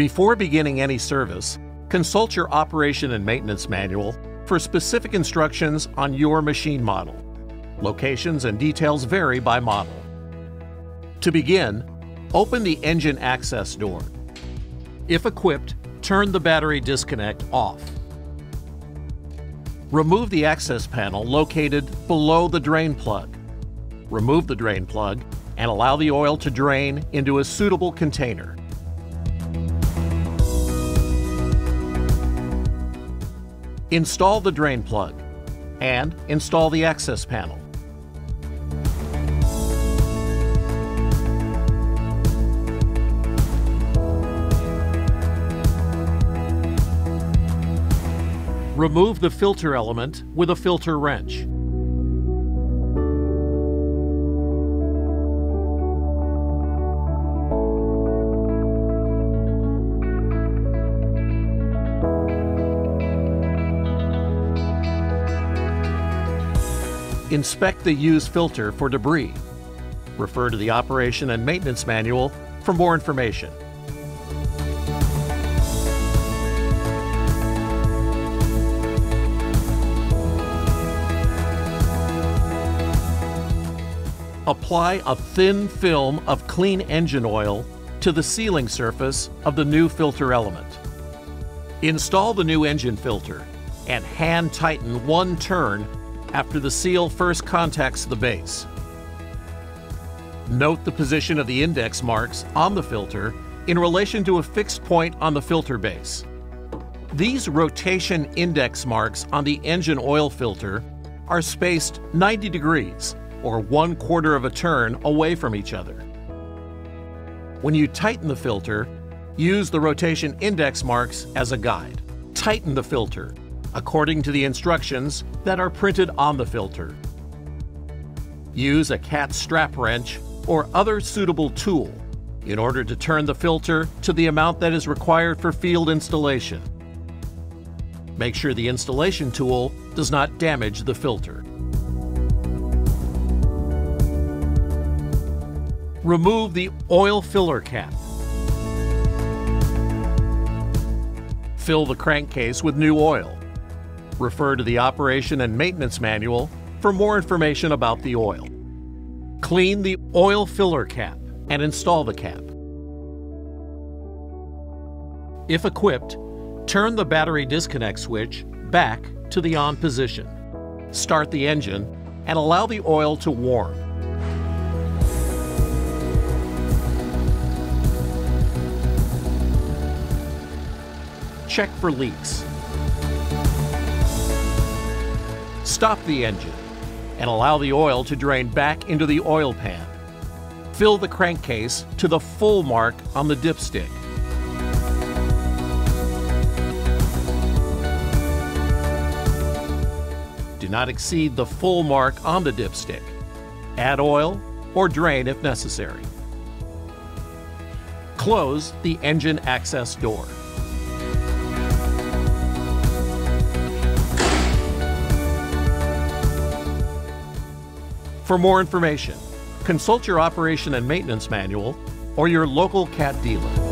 Before beginning any service, consult your operation and maintenance manual for specific instructions on your machine model. Locations and details vary by model. To begin, open the engine access door. If equipped, turn the battery disconnect off. Remove the access panel located below the drain plug. Remove the drain plug and allow the oil to drain into a suitable container. Install the drain plug and install the access panel. Remove the filter element with a filter wrench. Inspect the used filter for debris. Refer to the operation and maintenance manual for more information. Apply a thin film of clean engine oil to the sealing surface of the new filter element. Install the new engine filter and hand tighten one turn after the seal first contacts the base. Note the position of the index marks on the filter in relation to a fixed point on the filter base. These rotation index marks on the engine oil filter are spaced 90 degrees or one quarter of a turn away from each other. When you tighten the filter, use the rotation index marks as a guide. Tighten the filter according to the instructions that are printed on the filter. Use a cat strap wrench or other suitable tool in order to turn the filter to the amount that is required for field installation. Make sure the installation tool does not damage the filter. Remove the oil filler cap. Fill the crankcase with new oil. Refer to the operation and maintenance manual for more information about the oil. Clean the oil filler cap and install the cap. If equipped, turn the battery disconnect switch back to the on position. Start the engine and allow the oil to warm. check for leaks. Stop the engine and allow the oil to drain back into the oil pan. Fill the crankcase to the full mark on the dipstick. Do not exceed the full mark on the dipstick. Add oil or drain if necessary. Close the engine access door. For more information, consult your operation and maintenance manual or your local CAT dealer.